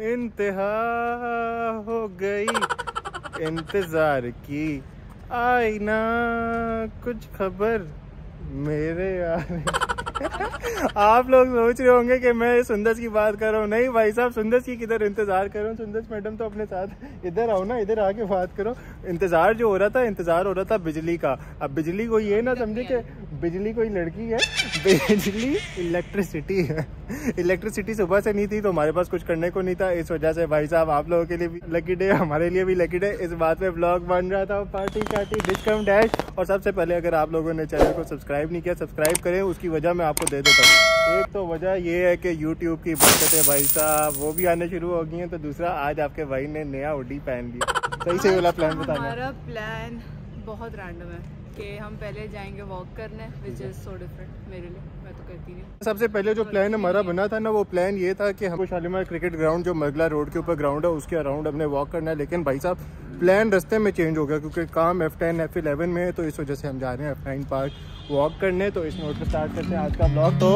इंतहा हो गई। इंतज़ार की आई ना कुछ खबर मेरे यार। आप लोग सोच रहे होंगे कि मैं सुंदर की बात कर रहा हूँ। नहीं भाई साहब सुंदर की किधर इंतज़ार कर रहा हूँ? सुंदर मैडम तो अपने साथ इधर आओ ना, इधर आके बात करो। इंतज़ार जो हो रहा था, इंतज़ार हो रहा था बिजली का। अब बिजली को ये ना समझे कि बिजली कोई लड़की है, बिजली इलेक्ट्रिसिटी है। इलेक्ट्रिसिटी सुबह से नहीं थी तो हमारे पास कुछ करने को नहीं था। इस वजह से भाई साहब, आप लोगों के लिए भी लकी डे हमारे लिए भी लकी डे इस बात पे ब्लॉग बन रहा था पार्टी डिस्काउंट डैश और सबसे पहले अगर आप लोगों ने चैनल को सब्सक्राइब नहीं किया सब्सक्राइब करें। उसकी वजह मैं आपको दे देता हूँ। एक तो वजह ये है कि यूट्यूब की बरकत है भाई साहब। वो भी आने शुरू हो गई हैं तो दूसरा आज आपके भाई ने नया हुडी पहन लिया। सही से वाला प्लान बताना। हमारा प्लान बहुत रैंडम है कि हम पहले जाएँगे वॉक करने विच इज़ सो डिफरेंट मेरे लिए। मैं तो करती नहीं सबसे पहले जो प्लान हमारा बना था ना वो प्लान ये था कि हमको शालीमार क्रिकेट ग्राउंड जो मगला रोड के ऊपर ग्राउंड है उसके अराउंड हमने वॉक करना है। लेकिन भाई साहब प्लान रस्ते में चेंज हो गया क्योंकि काम एफ़ टेन एफ़ इलेवन में है तो इस वजह से हम जा रहे हैं एफ़ नाइन पार्क वॉक करने। तो इस नोट पर स्टार्ट करते हैं आज का ब्लॉग तो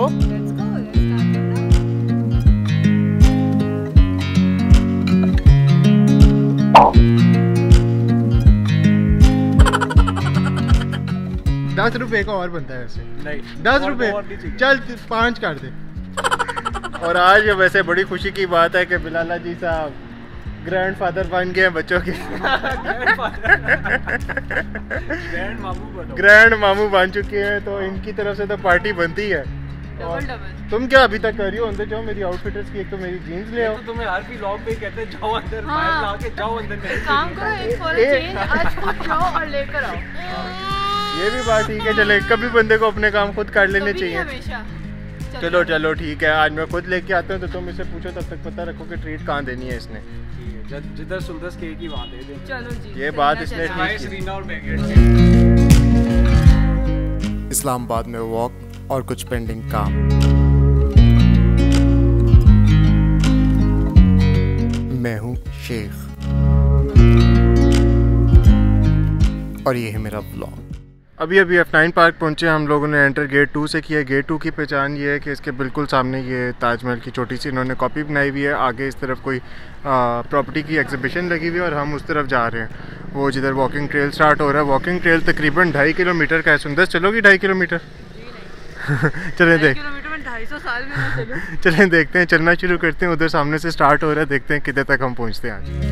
दस रुपए का और बनता है वैसे। नहीं दस रुपए। चल पाँच कर दे। और आज वैसे बड़ी खुशी की बात है कि बिलाला जी साहब ग्रैंड फादर बन गए हैं बच्चों के। ग्रैंड मामू ग्रैंड मामू बन चुके हैं तो इनकी तरफ़ से तो पार्टी बनती है। डबल डबल तुम क्या अभी तक कर रही हो? अंदर जाओ मेरी आउटफिटर्स की एक तो मेरी जीन्स ले आओ। तो तुम्हें हर भी लॉग पे कहते हैं जाओ अंदर हाँ। फ़ाइल ला के जाओ अंदर। काम करो एक फॉर चेंज आज खुद जाओ और लेकर आओ। ये भी बात ठीक है चले कभी बंदे को अपने काम खुद कर लेने चाहिए। चलो चलो। ठीक है आज मैं खुद लेके आता हूँ तो तुम इसे पूछो तब तक पता रखो कि ट्रीट कहाँ देनी है इसने। है, जिधर सुंदर स्केट की वहाँ दे दें चलो जी ये बात इसने ठीक इस्लामाबाद में वॉक और कुछ पेंडिंग काम। मैं हूँ शेख। और ये है मेरा ब्लॉग अभी अभी एफ़ नाइन पार्क पहुँचे हम लोगों ने एंटर गेट टू से किया। गेट टू की पहचान ये है कि इसके बिल्कुल सामने ये ताजमहल की छोटी सी इन्होंने कॉपी बनाई हुई है। आगे इस तरफ़ कोई प्रॉपर्टी की एग्जीबिशन लगी हुई है और हम उस तरफ़ जा रहे हैं। वो जिधर वॉकिंग ट्रेल स्टार्ट हो रहा है। वॉकिंग ट्रेल तकरीबन ढाई किलोमीटर का है। सुंदर चलोगी ढाई किलोमीटर? चलें देख। किलोमीटर में 250 साल में चलें। देखते हैं चलना शुरू करते हैं। उधर सामने से स्टार्ट हो रहा है। देखते हैं कितने तक हम पहुँचते हैं आज।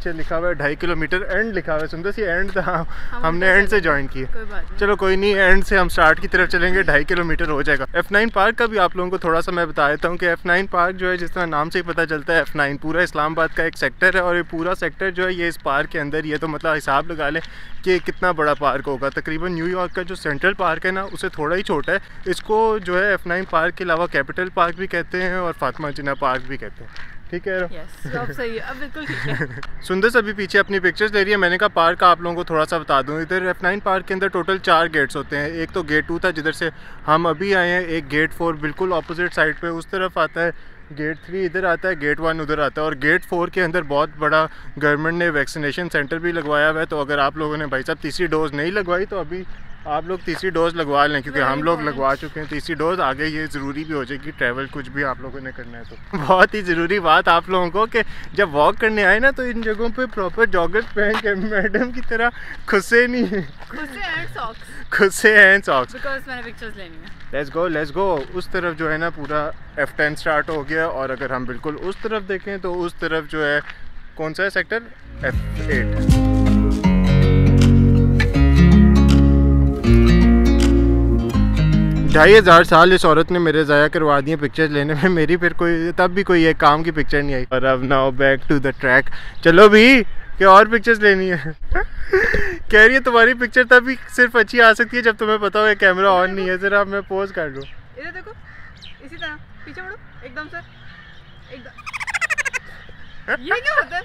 पीछे लिखा हुआ है ढाई किलोमीटर एंड लिखा हुआ है। सुंदर सी एंड था। हम हमने एंड से ज्वाइन किया। चलो कोई नहीं एंड से हम स्टार्ट की तरफ़ चलेंगे। ढाई किलोमीटर हो जाएगा। एफ़ नाइन पार्क का भी आप लोगों को थोड़ा सा मैं बता देता हूँ कि एफ़ नाइन पार्क जो है जिस तरह नाम से ही पता चलता है एफ़ नाइन पूरा इस्लामाबाद का एक सेक्टर है और ये पूरा सेक्टर जो है ये इस पार्क के अंदर ये तो मतलब हिसाब लगा लें कि कितना बड़ा पार्क होगा? तकरीबन न्यूयॉर्क का जो सेंट्रल पार्क है ना उसे थोड़ा ही छोटा है। इसको जो है एफ़ नाइन पार्क के अलावा कैपिटल पार्क भी कहते हैं और फातिमा जिना पार्क भी कहते हैं। ठीक है अब सही है। अब बिल्कुल ठीक है। सुंदर सभी पीछे अपनी पिक्चर्स ले रही है। मैंने कहा पार्क आप लोगों को थोड़ा सा बता दूँ। इधर एफ़ नाइन पार्क के अंदर टोटल चार गेट्स होते हैं। एक तो गेट टू था जिधर से हम अभी आए हैं। एक गेट फोर बिल्कुल अपोजिट साइड पे उस तरफ़ आता है। गेट थ्री इधर आता है गेट वन उधर आता है और गेट फोर के अंदर बहुत बड़ा गवर्नमेंट ने वैक्सीनेशन सेंटर भी लगवाया हुआ है। तो अगर आप लोगों ने भाई साहब तीसरी डोज नहीं लगवाई तो अभी आप लोग तीसरी डोज लगवा लें क्योंकि हम लोग लगवा चुके हैं तीसरी डोज आगे ये ज़रूरी भी हो जाएगी ट्रैवल कुछ भी आप लोगों ने करना है तो। बहुत ही ज़रूरी बात आप लोगों को कि जब वॉक करने आए ना तो इन जगहों पे प्रॉपर जॉगर्स पहन के मैडम की तरह खुसे नहीं से एंड सॉक्स खुसे हैं सॉक्स बिकॉज़ मैंने पिक्चर्स लेनी है। लेट्स गो लेट्स गो उस तरफ़ जो है ना पूरा एफ़ टेन स्टार्ट हो गया और अगर हम बिल्कुल उस तरफ़ देखें तो उस तरफ़ जो है कौन सा है सेक्टर एफ़ एट ढाई हज़ार साल इस औरत ने मेरे ज़ाया करवा दिए पिक्चर्स लेने में। मेरी फिर कोई, तब भी कोई एक काम की पिक्चर नहीं आई। और अब now back to the track चलो भी कि और पिक्चर्स लेनी है। कह रही है तुम्हारी पिक्चर तभी सिर्फ़ अच्छी आ सकती है जब तुम्हें पता हो कैमरा ऑन नहीं है। ज़रा मैं पोज कर लूँ। इधर देखो इसी तरह। पीछे मुड़ो एकदम से। एकदम। ये क्या होता है?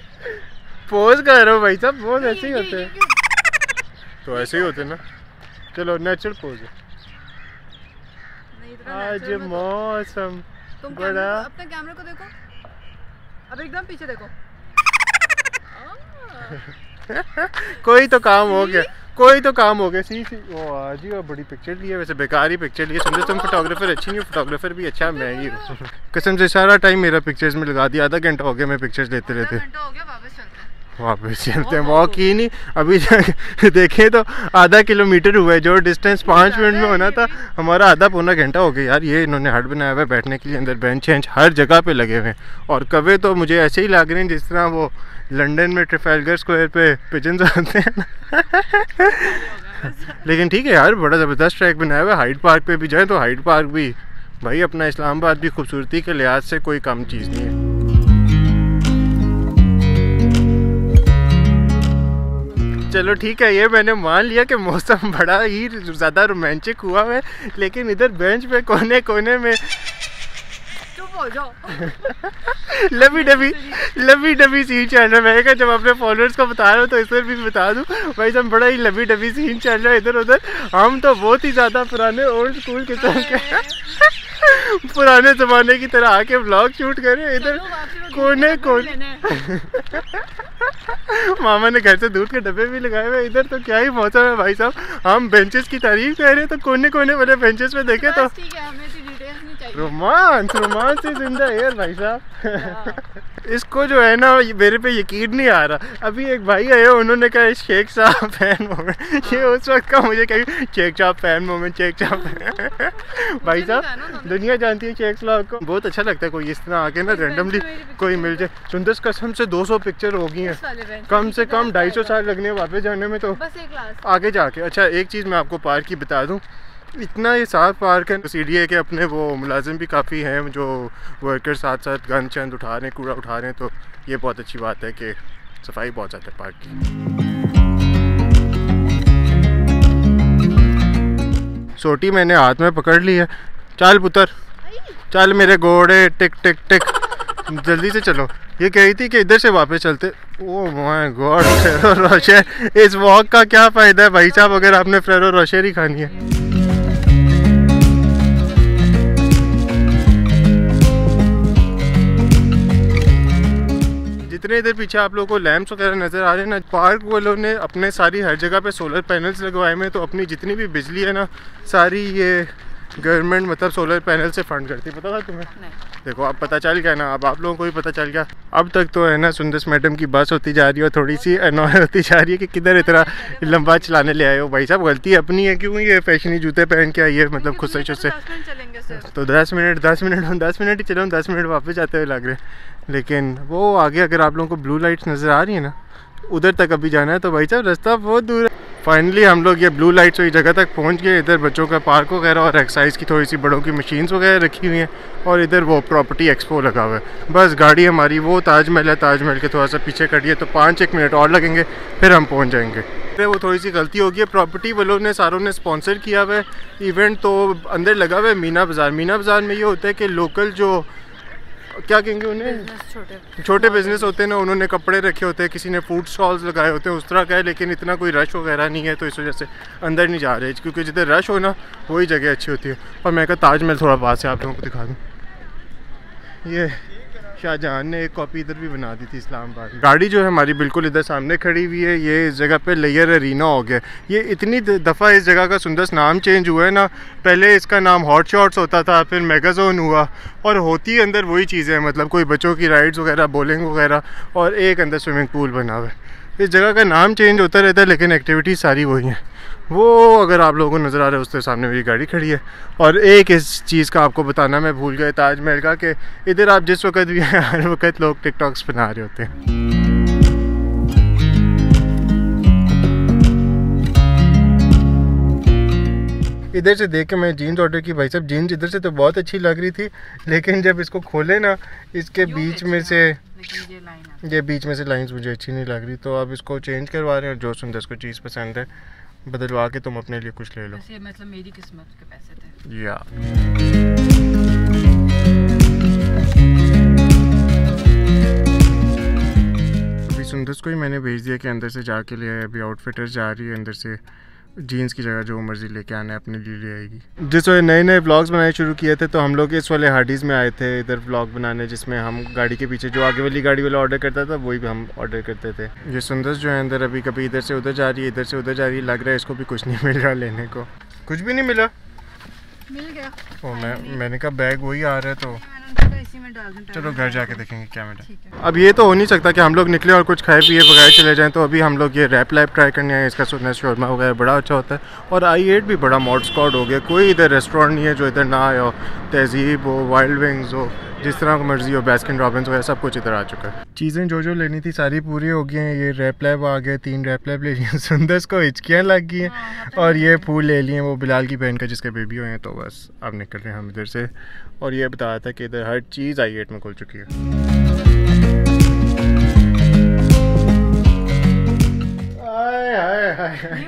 पोज कर रहे हो भाई साहब पोज ऐसे ही होते हैं। तो ऐसे ही होते हैं ना। चलो नेचुरल पोज है। आज तो- मौसम बड़ा अपने कैमरे को देखो। अब एकदम पीछे देखो। कोई तो काम हो गया, कोई तो काम हो गया। सी सी, वो आज ही बड़ी पिक्चर ली है, वैसे बेकार ही पिक्चर ली है। समझो तुम फोटोग्राफर अच्छी नहीं हो फोटोग्राफर भी अच्छा मैं ही कसम से सारा टाइम मेरा पिक्चर्स में लगा दिया, आधा घंटा हो गया मैं पिक्चर्स लेते रहते। वापस चलते हैं हैं वॉक ही नहीं। अभी देखें तो आधा किलोमीटर हुआ है जो डिस्टेंस पाँच मिनट में होना था हमारा आधा पौना घंटा हो गया। यार ये इन्होंने हट बनाया हुआ है बैठने के लिए अंदर बेंच वेंच हर जगह पे लगे हुए हैं। और कवे तो मुझे ऐसे ही लग रहे हैं जिस तरह वो लंदन में ट्रिफेलगर स्क्वायर पे पिजन आते हैं लेकिन ठीक है यार बड़ा ज़बरदस्त ट्रैक बनाया हुआ है। हाइड पार्क पे भी जाए तो हाइड पार्क भी। भाई अपना इस्लामाबाद भी खूबसूरती के लिहाज से कोई कम चीज़ नहीं है। चलो ठीक है ये मैंने मान लिया कि मौसम बड़ा ही ज़्यादा रोमांचक हुआ है लेकिन इधर बेंच पे कोने कोने में लवी डबी लवी डबी सीन चल रहा है। मैं कहा जब अपने फॉलोअर्स को बता रहा हूँ तो इस पर भी बता दूँ भाई साहब बड़ा ही लवी डबी सीन चल रहा है इधर उधर। हम तो बहुत ही ज़्यादा पुराने ओल्ड स्कूल किस्म के पुराने ज़माने की तरह आके ब्लॉग शूट करें इधर कोने कोने। मामा ने घर से दूध के डब्बे भी लगाए हुए इधर तो क्या ही मौसम है भाई साहब। हम बेंचेस की तारीफ़ कर रहे हैं तो कोने कोने वाले बेंचेस पे देखे तो है romance romance is in the air भाई साहब। इसको जो है ना मेरे पे यकीन नहीं आ रहा। अभी एक भाई आए उन्होंने कहा शेख साहब फ़ैन मोमेंट ये उस वक्त का मुझे कहीं शेख साहब फ़ैन मोमेंट शेख साहब भाई साहब दुनिया जानती है शेख साहब को। बहुत अच्छा लगता है कोई इस तरह आके ना रेंडमली कोई मिल जाए। है। सुंदर कसम से 200 पिक्चर हो गई हैं। वाले bench कम से कम ढाई सौ साल लगने वापस जाने में तो बस एक क्लास आगे जाके। अच्छा एक चीज़ मैं आपको पार्क की बता दूँ। इतना ये साफ़ पार्क है सी डी ए के अपने वो मुलाजिम भी काफ़ी हैं जो वर्कर साथ साथ गंद चंद उठा रहे हैं कूड़ा उठा रहे हैं तो ये बहुत अच्छी बात है कि सफ़ाई बहुत ज़्यादा है पार्क की। सोटी मैंने हाथ में पकड़ ली है। चल पुत्र। चल मेरे घोड़े टिक टिक टिक। जल्दी से चलो। ये कही थी कि इधर से वापस चलते। Oh my god Ferrero Rocher इस वॉक का क्या फ़ायदा है? भाई साहब, अगर आपने फ्रेरो रोशर ही खानी है। जितने इधर पीछे आप लोगों को लैंप्स वगैरह नज़र आ रहे हैं ना पार्क वालों ने अपने सारी हर जगह पे सोलर पैनल्स लगवाए हैं तो अपनी जितनी भी बिजली है ना, सारी ये गवर्नमेंट मतलब सोलर पैनल से फंड करती पता था तुम्हें? नहीं। देखो अब पता चल गया ना अब आप लोगों को भी पता चल गया। अब तक तो है ना सुंदर मैडम की बस होती जा रही है और थोड़ी सी अनॉय होती जा रही है कि किधर इतना लंबा चलाने ले आए हो। भाई साहब गलती अपनी है क्यों ये फैशनी जूते पहन के आई है मतलब खुद से तो दस मिनट दस मिनट हम दस मिनट ही चले दस मिनट वापस जाते हुए लग रहे लेकिन वो आगे अगर आप लोगों को ब्लू लाइट्स नज़र आ रही है ना उधर तक अभी जाना है तो भाई साहब रास्ता बहुत दूर है। फाइनली हम लोग ये ब्लू लाइट्स वाली जगह तक पहुँच गए। इधर बच्चों का पार्क वगैरह और एक्सरसाइज की थोड़ी सी बड़ों की मशीन्स वगैरह रखी हुई हैं और इधर वो प्रॉपर्टी एक्सपो लगा हुआ है। बस गाड़ी हमारी वो ताजमहल है, ताजमहल के थोड़ा सा पीछे कटिए तो पाँच एक मिनट और लगेंगे, फिर हम पहुँच जाएँगे। फिर वो थोड़ी सी गलती होगी है प्रॉपर्टी वालों ने, सारों ने स्पॉन्सर किया हुआ है। इवेंट तो अंदर लगा हुआ है, मीना बाज़ार। मीना बाज़ार में ये होता है कि लोकल जो क्या कहेंगे उन्हें? छोटे छोटे बिज़नेस होते हैं ना उन्होंने कपड़े रखे होते हैं किसी ने फ़ूड स्टॉल्स लगाए होते हैं उस तरह का है लेकिन इतना कोई रश वगैरह नहीं है तो इस वजह से अंदर नहीं जा रहे क्योंकि जितने रश हो ना वही जगह अच्छी होती है। और मैं कहा ताजमहल थोड़ा पास है आप लोगों को दिखा दूँ। ये शाहजहाँ ने एक कॉपी इधर भी बना दी थी इस्लामाबाद। गाड़ी जो है हमारी बिल्कुल इधर सामने खड़ी हुई है। ये इस जगह पे लेयर अरीना हो। गया ये इतनी दफ़ा इस जगह का सुंदर नाम चेंज हुआ है ना। पहले इसका नाम हॉट शॉट्स होता था, फिर मेगाजोन हुआ और होती अंदर वही चीज़ें मतलब कोई बच्चों की राइड्स वगैरह बॉलिंग वगैरह और एक अंदर स्विमिंग पूल बना हुआ है। इस जगह का नाम चेंज होता रहता है, लेकिन एक्टिविटीज़ सारी वही हैं। वो अगर आप लोगों को नज़र आ रहा है उसके सामने मेरी गाड़ी खड़ी है। और एक इस चीज़ का आपको बताना मैं भूल गया ताजमहल का कि इधर आप जिस वक्त भी हैं हर वक्त लोग टिकटॉक्स बना रहे होते हैं। इधर से देख के मैं जीन्स ऑर्डर की भाई साहब जीन्स इधर से तो बहुत अच्छी लग रही थी लेकिन जब इसको खोले ना इसके बीच में से ये बीच में से लाइंस मुझे अच्छी नहीं लग रही तो अब इसको चेंज करवा रहे हैं और जो सुंदर को चीज़ पसंद है। बदलवा के तुम अपने लिए कुछ ले लो। मतलब मेरी किस्मत के पैसे थे। या। अभी सुंदर को ही मैंने भेज दिया कि अंदर से जाके ले आए। अभी आउटफिटर्स जा रही है अंदर से जीन्स की जगह जो मर्ज़ी लेके आने, अपने लिए ले आएगी। जिस वजह नए नए ब्लॉग्स बनाए शुरू किए थे तो हम लोग इस वाले हार्डीज़ में आए थे, इधर ब्लॉग बनाने, जिसमें हम गाड़ी के पीछे, जो आगे वाली गाड़ी वाला ऑर्डर करता था, वही भी हम ऑर्डर करते थे। ये सुंदर जो है अंदर अभी कभी इधर से उधर जा रही है, इधर से उधर जा रही है, लग रहा है इसको भी कुछ नहीं मिल रहा लेने को। कुछ भी नहीं मिला। मिल गया। ओ मैं मैंने कहा बैग वही आ रहा है तो। मैंने सोचा इसी में डाल दूँ चलो घर जाके देखेंगे क्या मिला। अब ये तो हो नहीं सकता कि हम लोग निकले और कुछ खाए पिए बगैर चले जाएँ तो अभी हम लोग ये रैप लैप ट्राई करने आए इसका सुनना शोरमा वगैरह बड़ा अच्छा होता है। और आई एट भी बड़ा मॉड स्कॉड हो गया। कोई इधर रेस्टोरेंट नहीं है जो इधर ना आया हो। तहजीब हो वाइल्ड विंग्स हो जिस तरह की मर्ज़ी हो बैस्किन रॉबिन्स वगैरह सब कुछ इधर आ चुका है। चीज़ें जो जो लेनी थी सारी पूरी हो गई हैं। ये रैप लैब आ गए तीन रैप लैब ले लिए सुंदर को हिचकियाँ लग गई हैं। और ये फूल ले लिए वो बिलाल की बहन का जिसके बेबी हुए हैं तो। बस अब निकल रहे हैं हम इधर से। और ये बताया था कि इधर हर चीज़ आई एट में खुल चुकी है। हाय हाय हाय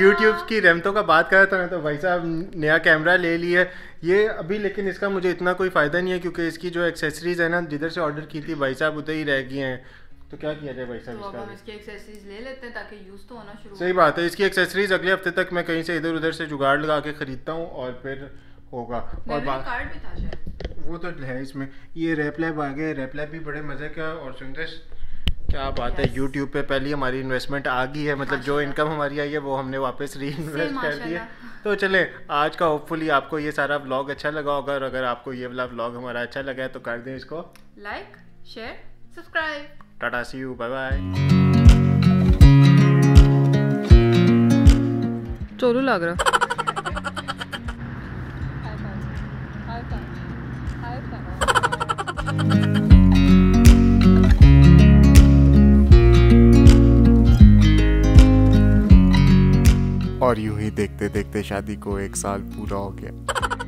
यूट्यूब की रेमतों का बात कर रहा था मैं तो भाई साहब नया कैमरा ले लिया ये अभी लेकिन इसका मुझे इतना कोई फ़ायदा नहीं है क्योंकि इसकी जो एक्सेसरीज है ना जिधर से ऑर्डर की थी भाई साहब उधर ही रह गई हैं। तो क्या किया जाए भाई तो साहब हम इसका इसकी एक्सेसरीज ले लेते हैं ताकि यूज़ तो होना शुरू सही बात है इसकी एक्सेसरीज अगले हफ़्ते तक मैं कहीं से इधर उधर से जुगाड़ लगा के ख़रीदता हूँ और फिर होगा। और बात कार्ड भी था शायद। वो तो है इसमें। ये रैप लैब आ गए रैप लैब भी बड़े मज़े का और सुंदर क्या बात है यूट्यूब पे पहली हमारी इन्वेस्टमेंट आ गई है मतलब जो इनकम हमारी आई है वो हमने वापस री इन्वेस्ट कर दी है। तो चले आज का होपफुली आपको ये सारा व्लॉग अच्छा लगा होगा और अगर आपको ये वाला व्लॉग हमारा अच्छा लगा है तो कर दें इसको। Like share subscribe tata see you bye bye Cholu लग रहा। और यूँ ही देखते देखते शादी को एक साल पूरा हो गया।